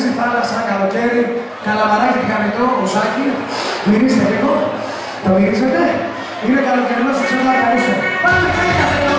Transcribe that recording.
μυρίζει θάλασσα, καλοκαίρι, καλαμαράκι χαμητό, ουσάκι. Μυρίστε λίγο. Το μυρίζετε. Είναι καλοκαιρινός, σας ευχαριστώ. Πάμε, κάτω.